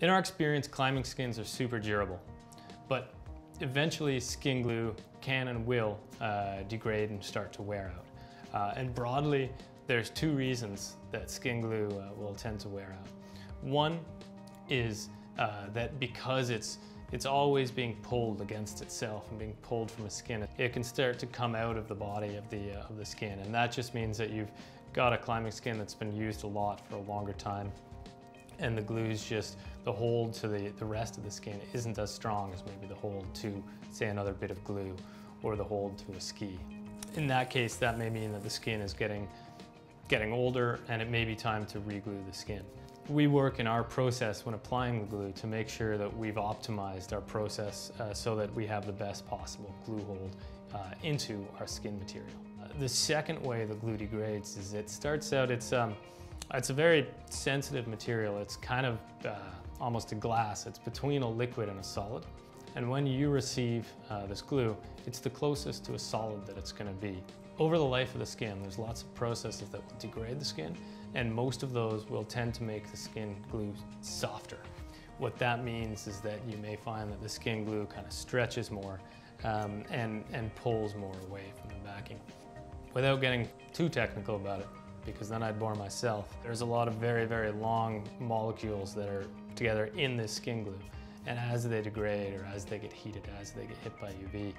In our experience, climbing skins are super durable, but eventually skin glue can and will uh, degrade and start to wear out. Uh, and broadly, there's two reasons that skin glue uh, will tend to wear out. One is uh, that because it's it's always being pulled against itself and being pulled from a skin. It can start to come out of the body of the, uh, of the skin and that just means that you've got a climbing skin that's been used a lot for a longer time and the glue's just, the hold to the, the rest of the skin isn't as strong as maybe the hold to, say, another bit of glue or the hold to a ski. In that case, that may mean that the skin is getting, getting older and it may be time to re-glue the skin. We work in our process when applying the glue to make sure that we've optimized our process uh, so that we have the best possible glue hold uh, into our skin material. Uh, the second way the glue degrades is it starts out, it's, um, it's a very sensitive material. It's kind of uh, almost a glass. It's between a liquid and a solid. And when you receive uh, this glue, it's the closest to a solid that it's going to be. Over the life of the skin, there's lots of processes that will degrade the skin, and most of those will tend to make the skin glue softer. What that means is that you may find that the skin glue kind of stretches more um, and, and pulls more away from the backing. Without getting too technical about it, because then I'd bore myself. There's a lot of very, very long molecules that are together in this skin glue. And as they degrade or as they get heated, as they get hit by UV,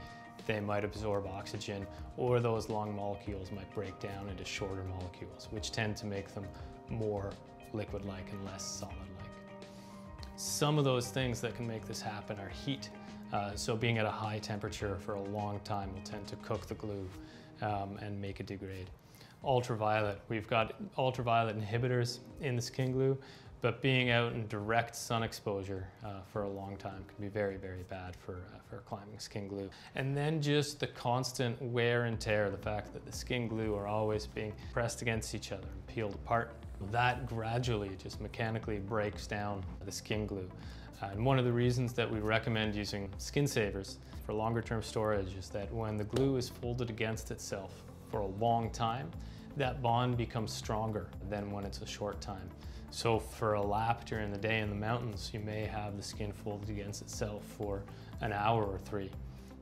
they might absorb oxygen or those long molecules might break down into shorter molecules, which tend to make them more liquid-like and less solid-like. Some of those things that can make this happen are heat. Uh, so being at a high temperature for a long time will tend to cook the glue um, and make it degrade ultraviolet. We've got ultraviolet inhibitors in the skin glue, but being out in direct sun exposure uh, for a long time can be very, very bad for, uh, for climbing skin glue. And then just the constant wear and tear, the fact that the skin glue are always being pressed against each other and peeled apart. That gradually just mechanically breaks down the skin glue. Uh, and one of the reasons that we recommend using skin savers for longer term storage is that when the glue is folded against itself for a long time, that bond becomes stronger than when it's a short time. So for a lap during the day in the mountains, you may have the skin folded against itself for an hour or three.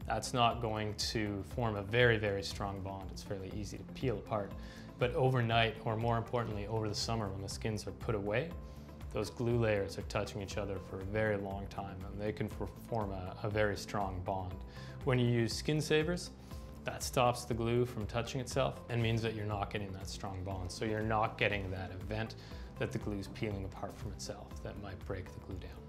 That's not going to form a very, very strong bond. It's fairly easy to peel apart. But overnight, or more importantly, over the summer when the skins are put away, those glue layers are touching each other for a very long time and they can form a, a very strong bond. When you use skin savers, that stops the glue from touching itself and means that you're not getting that strong bond. So you're not getting that event that the glue is peeling apart from itself that might break the glue down.